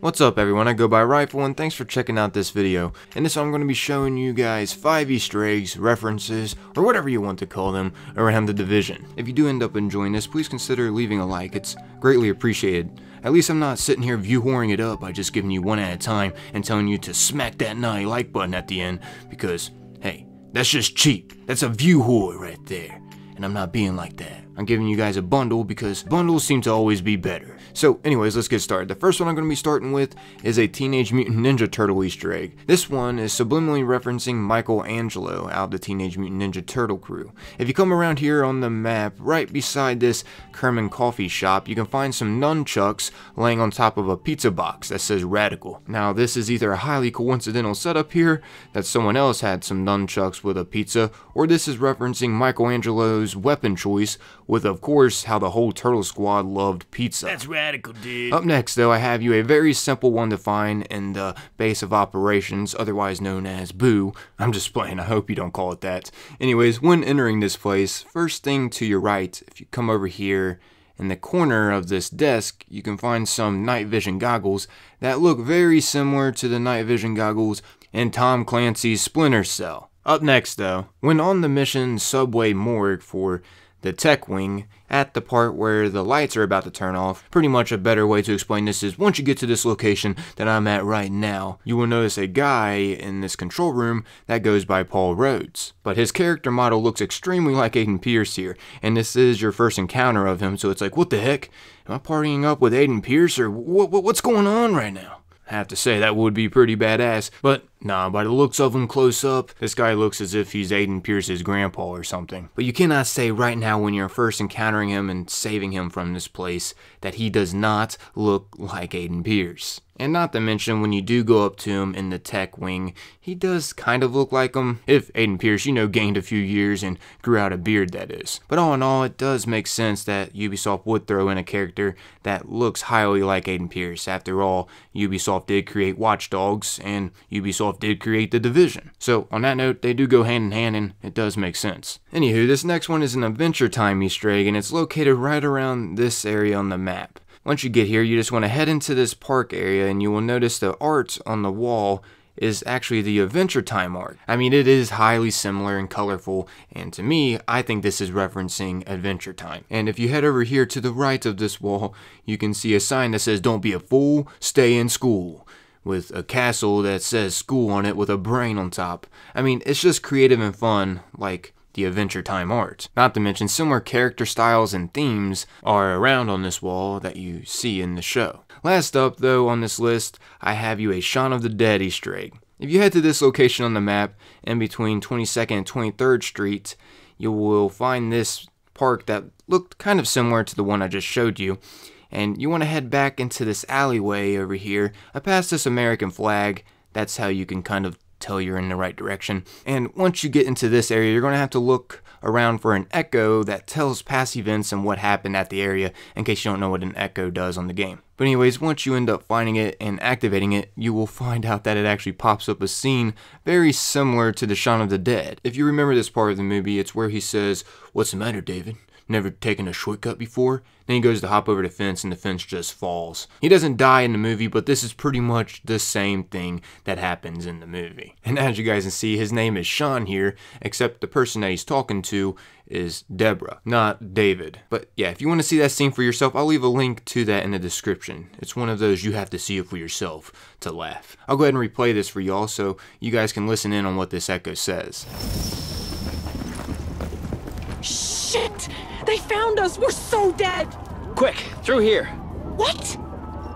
What's up everyone, I go by Rifle and thanks for checking out this video. In this I'm going to be showing you guys 5 easter eggs, references, or whatever you want to call them, around the Division. If you do end up enjoying this, please consider leaving a like, it's greatly appreciated. At least I'm not sitting here view whoring it up by just giving you one at a time and telling you to smack that naughty like button at the end, because, hey, that's just cheap. That's a view whore right there. And I'm not being like that. I'm giving you guys a bundle because bundles seem to always be better. So anyways, let's get started. The first one I'm going to be starting with is a Teenage Mutant Ninja Turtle Easter egg. This one is subliminally referencing Michelangelo out of the Teenage Mutant Ninja Turtle crew. If you come around here on the map, right beside this Kerman coffee shop, you can find some nunchucks laying on top of a pizza box that says Radical. Now this is either a highly coincidental setup here, that someone else had some nunchucks with a pizza, or this is referencing Michelangelo's weapon choice with of course how the whole Turtle Squad loved pizza. That's radical, dude. Up next though, I have you a very simple one to find in the base of operations, otherwise known as Boo. I'm just playing, I hope you don't call it that. Anyways, when entering this place, first thing to your right, if you come over here, in the corner of this desk, you can find some night vision goggles that look very similar to the night vision goggles in Tom Clancy's Splinter Cell. Up next though, when on the mission Subway Morgue for the tech wing at the part where the lights are about to turn off. Pretty much a better way to explain this is once you get to this location that I'm at right now, you will notice a guy in this control room that goes by Paul Rhodes. But his character model looks extremely like Aiden Pearce here, and this is your first encounter of him, so it's like, what the heck? Am I partying up with Aiden Pearce or what, what, what's going on right now? Have to say that would be pretty badass, but Nah, by the looks of him close up, this guy looks as if he's Aiden Pearce's grandpa or something. But you cannot say right now when you're first encountering him and saving him from this place that he does not look like Aiden Pearce. And not to mention, when you do go up to him in the tech wing, he does kind of look like him. If Aiden Pearce, you know, gained a few years and grew out a beard, that is. But all in all, it does make sense that Ubisoft would throw in a character that looks highly like Aiden Pearce. After all, Ubisoft did create Watch Dogs, and Ubisoft did create the division. So on that note, they do go hand in hand and it does make sense. Anywho, this next one is an Adventure Time Easter egg and it's located right around this area on the map. Once you get here, you just want to head into this park area and you will notice the art on the wall is actually the Adventure Time art. I mean, it is highly similar and colorful, and to me, I think this is referencing Adventure Time. And if you head over here to the right of this wall, you can see a sign that says, Don't be a fool, stay in school with a castle that says school on it with a brain on top. I mean, it's just creative and fun, like the Adventure Time art. Not to mention similar character styles and themes are around on this wall that you see in the show. Last up though on this list, I have you a Shaun of the Dead Easter egg. If you head to this location on the map, in between 22nd and 23rd Street, you will find this park that looked kind of similar to the one I just showed you and you want to head back into this alleyway over here, uh, past this American flag. That's how you can kind of tell you're in the right direction. And once you get into this area, you're going to have to look around for an echo that tells past events and what happened at the area in case you don't know what an echo does on the game. But anyways, once you end up finding it and activating it, you will find out that it actually pops up a scene very similar to the Shaun of the Dead. If you remember this part of the movie, it's where he says, What's the matter, David? Never taken a shortcut before. Then he goes to hop over the fence and the fence just falls. He doesn't die in the movie, but this is pretty much the same thing that happens in the movie. And as you guys can see, his name is Sean here, except the person that he's talking to is Deborah, not David. But yeah, if you want to see that scene for yourself, I'll leave a link to that in the description. It's one of those you have to see it for yourself to laugh. I'll go ahead and replay this for y'all so you guys can listen in on what this echo says. Found us! We're so dead! Quick, through here. What?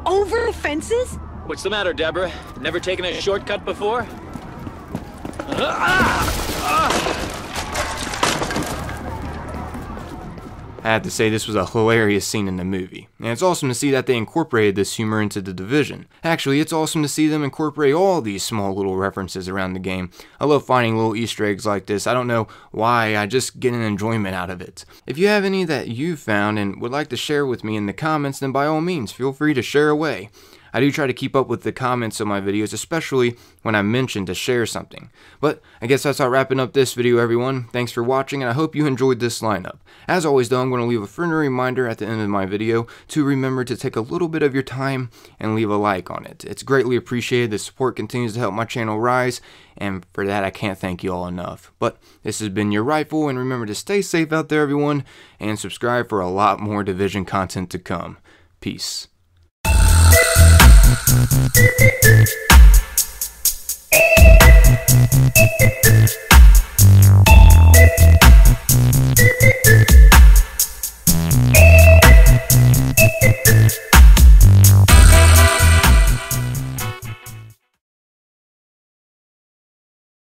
Over the fences? What's the matter, Deborah? Never taken a shortcut before? Ah! Ah! I have to say this was a hilarious scene in the movie. And it's awesome to see that they incorporated this humor into the division. Actually, it's awesome to see them incorporate all these small little references around the game. I love finding little easter eggs like this. I don't know why, I just get an enjoyment out of it. If you have any that you've found and would like to share with me in the comments, then by all means, feel free to share away. I do try to keep up with the comments of my videos, especially when I mention to share something. But I guess that's all wrapping up this video, everyone. Thanks for watching, and I hope you enjoyed this lineup. As always, though, I'm going to leave a friendly reminder at the end of my video to remember to take a little bit of your time and leave a like on it. It's greatly appreciated. The support continues to help my channel rise, and for that, I can't thank you all enough. But this has been your rifle, and remember to stay safe out there, everyone, and subscribe for a lot more Division content to come. Peace. Thank you.